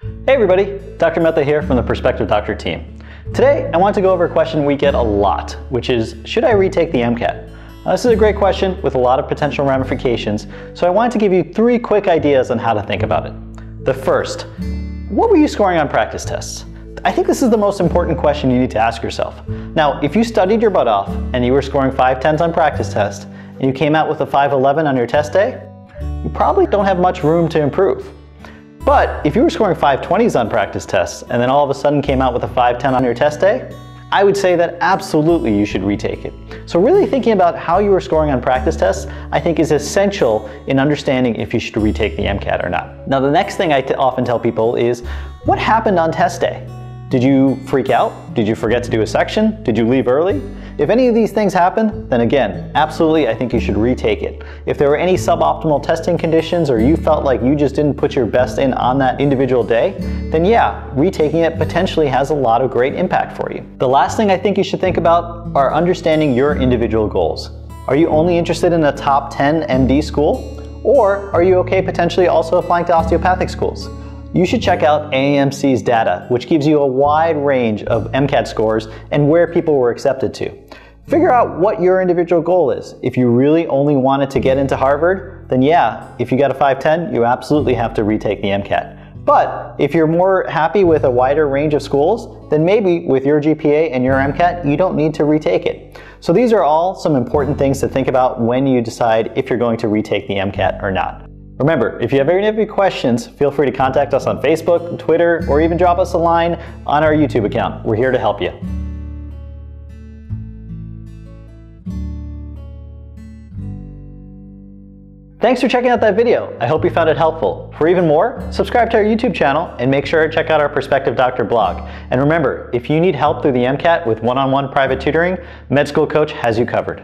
Hey everybody, Dr. Mehta here from the Prospective Doctor team. Today, I want to go over a question we get a lot, which is, should I retake the MCAT? Now, this is a great question with a lot of potential ramifications, so I wanted to give you three quick ideas on how to think about it. The first, what were you scoring on practice tests? I think this is the most important question you need to ask yourself. Now, if you studied your butt off and you were scoring 510s on practice test, and you came out with a 511 on your test day, you probably don't have much room to improve. But if you were scoring 520s on practice tests and then all of a sudden came out with a 510 on your test day, I would say that absolutely you should retake it. So really thinking about how you were scoring on practice tests, I think is essential in understanding if you should retake the MCAT or not. Now the next thing I often tell people is, what happened on test day? Did you freak out? Did you forget to do a section? Did you leave early? If any of these things happen, then again, absolutely I think you should retake it. If there were any suboptimal testing conditions or you felt like you just didn't put your best in on that individual day, then yeah, retaking it potentially has a lot of great impact for you. The last thing I think you should think about are understanding your individual goals. Are you only interested in a top 10 MD school? Or are you okay potentially also applying to osteopathic schools? You should check out AAMC's data, which gives you a wide range of MCAT scores and where people were accepted to. Figure out what your individual goal is. If you really only wanted to get into Harvard, then yeah, if you got a 510, you absolutely have to retake the MCAT. But if you're more happy with a wider range of schools, then maybe with your GPA and your MCAT, you don't need to retake it. So these are all some important things to think about when you decide if you're going to retake the MCAT or not. Remember, if you have any questions, feel free to contact us on Facebook, Twitter, or even drop us a line on our YouTube account. We're here to help you. Thanks for checking out that video. I hope you found it helpful. For even more, subscribe to our YouTube channel and make sure to check out our Prospective Doctor blog. And remember, if you need help through the MCAT with one-on-one -on -one private tutoring, Med School Coach has you covered.